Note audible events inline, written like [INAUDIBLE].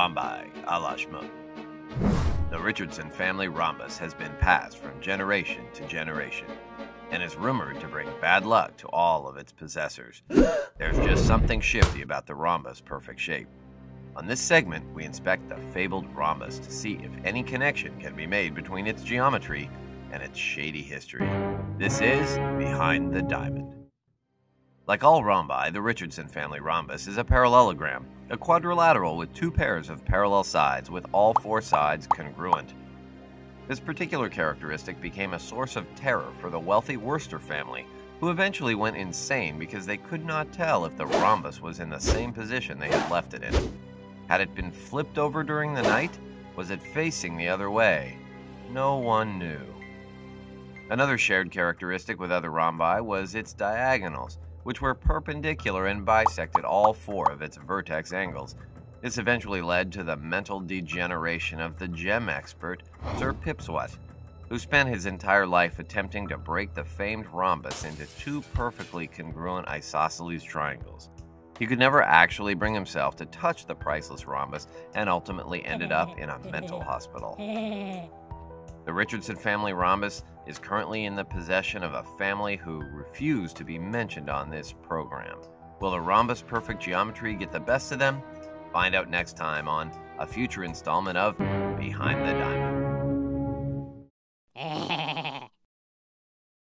Rhombi a la The Richardson family rhombus has been passed from generation to generation and is rumored to bring bad luck to all of its possessors. [GASPS] There's just something shifty about the rhombus' perfect shape. On this segment, we inspect the fabled rhombus to see if any connection can be made between its geometry and its shady history. This is Behind the Diamond. Like all rhombi, the Richardson family rhombus is a parallelogram, a quadrilateral with two pairs of parallel sides with all four sides congruent. This particular characteristic became a source of terror for the wealthy Worcester family, who eventually went insane because they could not tell if the rhombus was in the same position they had left it in. Had it been flipped over during the night? Was it facing the other way? No one knew. Another shared characteristic with other rhombi was its diagonals, which were perpendicular and bisected all four of its vertex angles. This eventually led to the mental degeneration of the gem expert, Sir Pipswat, who spent his entire life attempting to break the famed rhombus into two perfectly congruent isosceles triangles. He could never actually bring himself to touch the priceless rhombus and ultimately ended up in a mental hospital. [LAUGHS] The Richardson family rhombus is currently in the possession of a family who refuse to be mentioned on this program. Will the rhombus perfect geometry get the best of them? Find out next time on a future installment of Behind the Diamond.